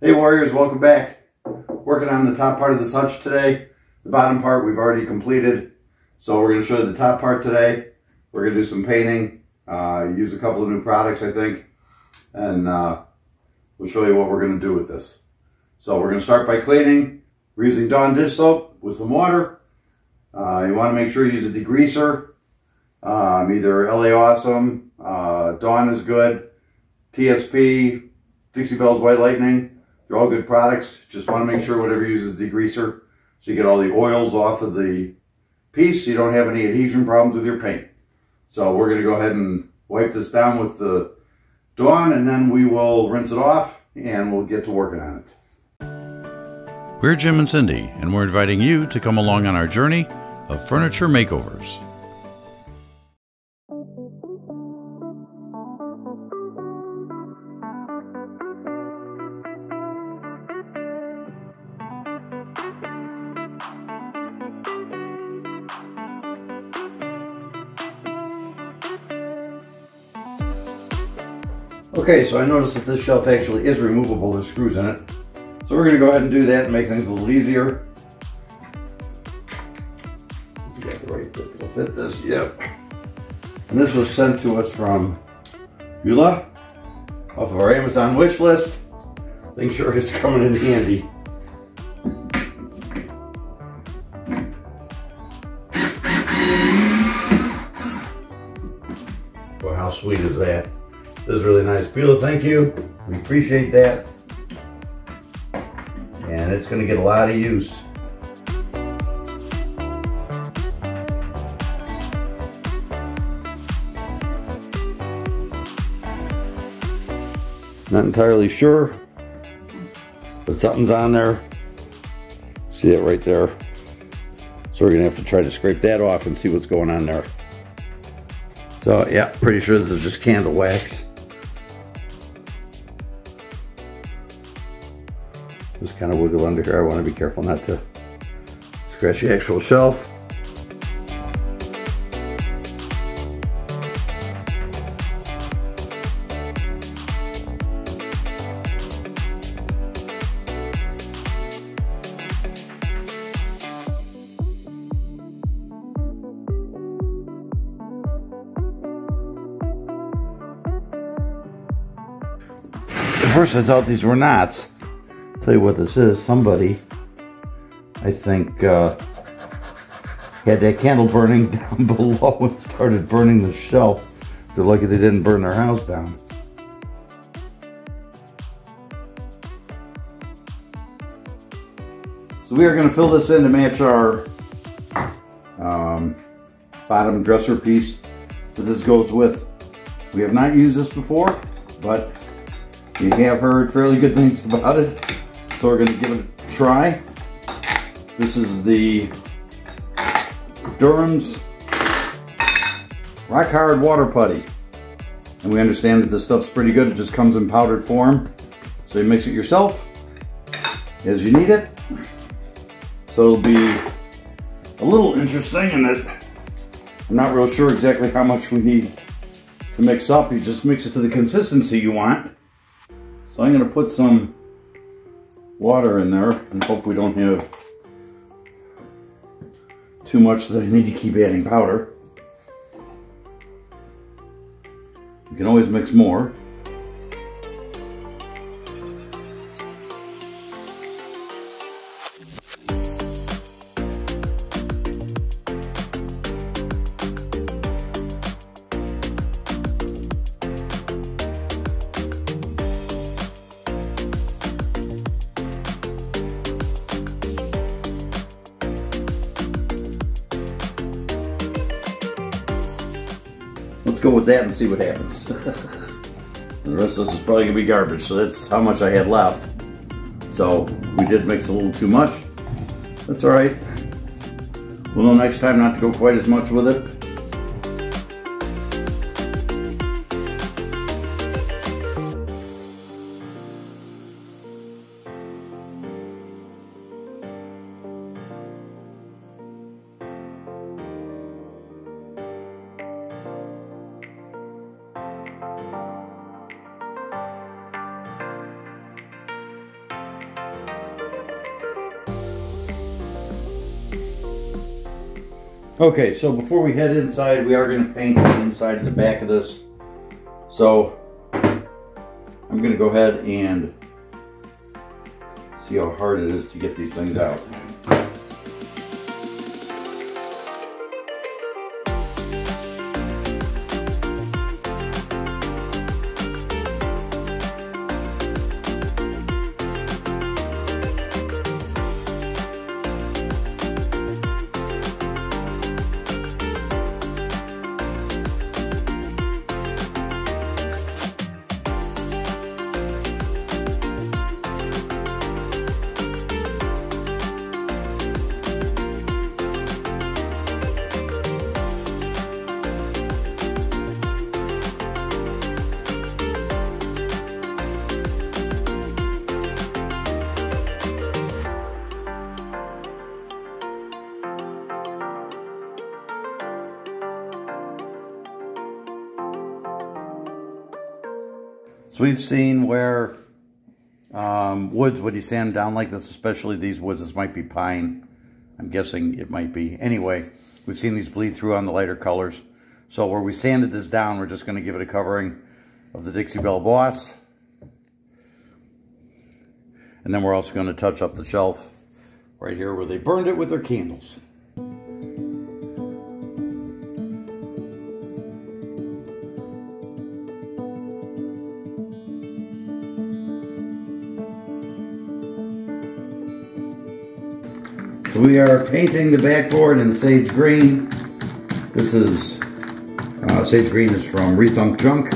Hey Warriors, welcome back. Working on the top part of this hutch today. The bottom part we've already completed. So we're going to show you the top part today. We're going to do some painting, uh, use a couple of new products I think, and uh, we'll show you what we're going to do with this. So we're going to start by cleaning. We're using Dawn dish soap with some water. Uh, you want to make sure you use a degreaser. Um, either LA Awesome, uh, Dawn is good, TSP, Dixie Belle's White Lightning. They're all good products. Just want to make sure whatever uses degreaser so you get all the oils off of the piece so you don't have any adhesion problems with your paint. So we're going to go ahead and wipe this down with the Dawn and then we will rinse it off and we'll get to working on it. We're Jim and Cindy, and we're inviting you to come along on our journey of furniture makeovers. Okay, so I noticed that this shelf actually is removable. There's screws in it. So we're going to go ahead and do that and make things a little easier. You got the right bit that'll fit this. Yep. And this was sent to us from Beulah off of our Amazon wish list. I think sure it's coming in handy. Boy, how sweet is that? This is really nice. Beulah, thank you. We appreciate that. And it's going to get a lot of use. Not entirely sure, but something's on there. See that right there? So we're gonna have to try to scrape that off and see what's going on there. So yeah, pretty sure this is just candle wax. Kind of wiggle under here. I want to be careful not to scratch the actual shelf. At first I thought these were knots. Tell you what this is. Somebody, I think, uh, had that candle burning down below and started burning the shelf. They're lucky they didn't burn their house down. So we are going to fill this in to match our um, bottom dresser piece that this goes with. We have not used this before, but we have heard fairly good things about it. So we're going to give it a try. This is the Durham's Rock Hard Water Putty. And we understand that this stuff's pretty good. It just comes in powdered form. So you mix it yourself as you need it. So it'll be a little interesting in that I'm not real sure exactly how much we need to mix up. You just mix it to the consistency you want. So I'm going to put some water in there and hope we don't have too much that I need to keep adding powder. You can always mix more. Go with that and see what happens. the rest of this is probably gonna be garbage, so that's how much I had left. So we did mix a little too much. That's all right. We'll know next time not to go quite as much with it. Okay, so before we head inside, we are going to paint the inside and the back of this. So I'm going to go ahead and see how hard it is to get these things out. So we've seen where um, woods, when you sand them down like this, especially these woods, this might be pine. I'm guessing it might be. Anyway, we've seen these bleed through on the lighter colors. So where we sanded this down, we're just going to give it a covering of the Dixie Belle Boss. And then we're also going to touch up the shelf right here where they burned it with their candles. We are painting the backboard in sage green. This is, uh, sage green is from Rethunk Junk.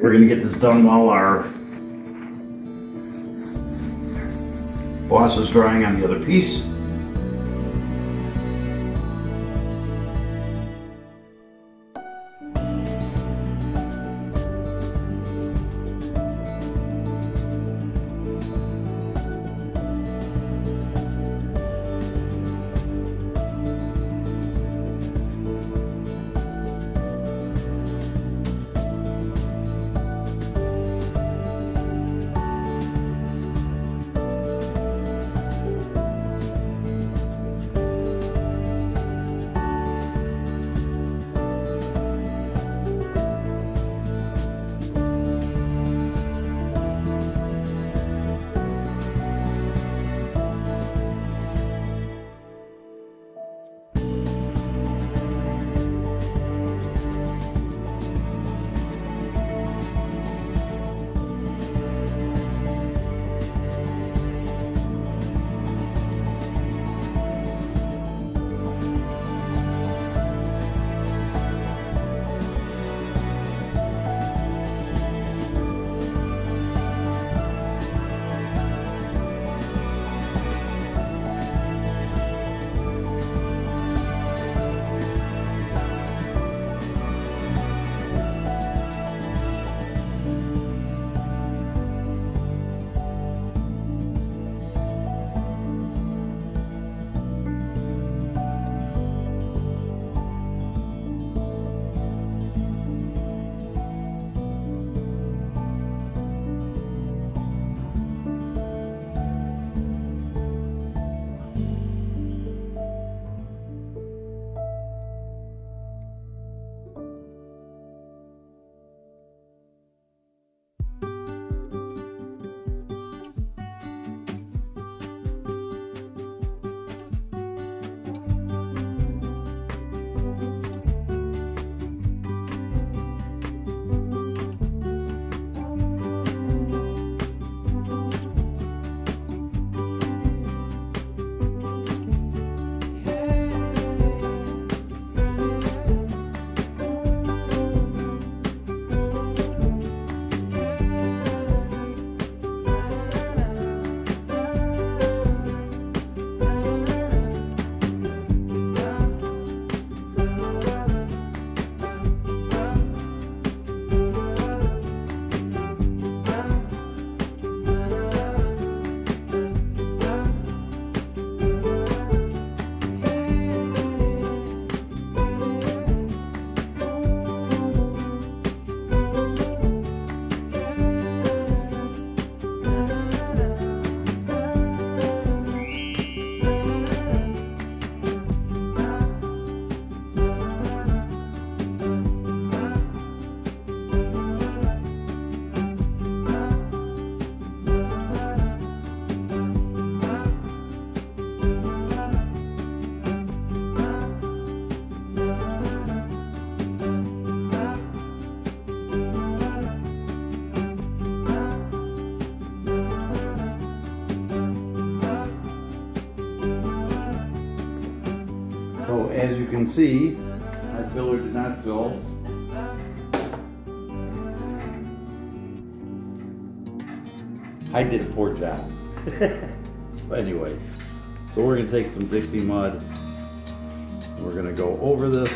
We're gonna get this done while our boss is drying on the other piece. Can see, my filler did not fill. I did a poor job. so anyway, so we're gonna take some Dixie mud. We're gonna go over this.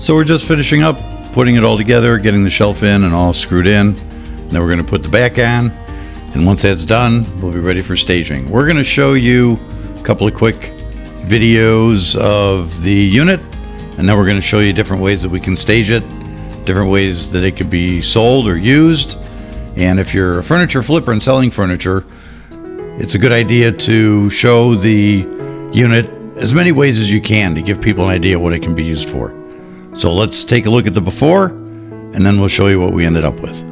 So we're just finishing up, putting it all together, getting the shelf in and all screwed in. Then we're going to put the back on. And once that's done, we'll be ready for staging. We're going to show you a couple of quick videos of the unit. And then we're going to show you different ways that we can stage it, different ways that it could be sold or used. And if you're a furniture flipper and selling furniture, it's a good idea to show the unit as many ways as you can to give people an idea what it can be used for. So let's take a look at the before, and then we'll show you what we ended up with.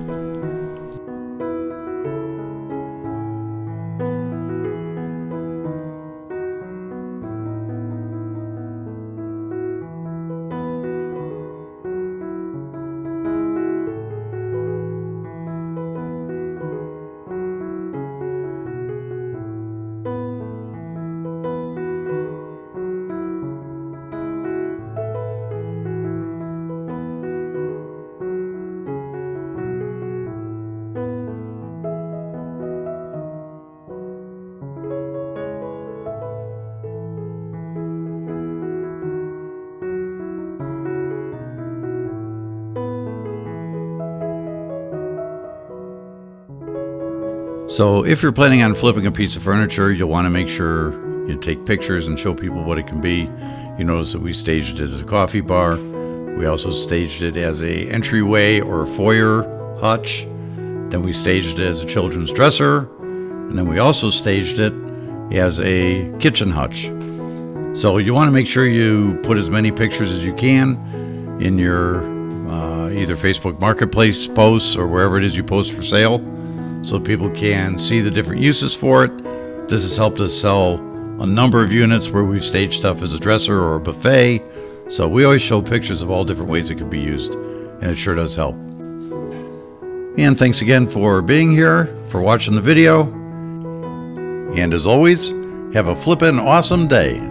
So if you're planning on flipping a piece of furniture, you'll want to make sure you take pictures and show people what it can be. You notice that we staged it as a coffee bar. We also staged it as a entryway or a foyer hutch. Then we staged it as a children's dresser. And then we also staged it as a kitchen hutch. So you want to make sure you put as many pictures as you can in your uh, either Facebook Marketplace posts or wherever it is you post for sale so people can see the different uses for it. This has helped us sell a number of units where we've staged stuff as a dresser or a buffet. So we always show pictures of all different ways it can be used, and it sure does help. And thanks again for being here, for watching the video. And as always, have a flippin' awesome day.